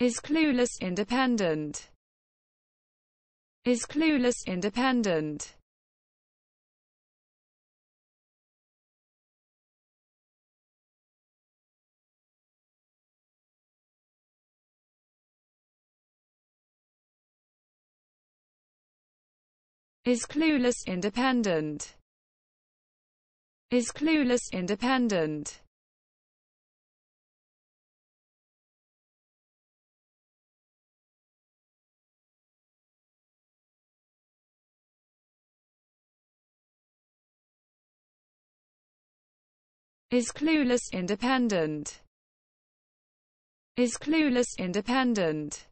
is clueless independent. Is clueless independent. Is clueless independent. Is clueless independent is clueless independent. Is clueless independent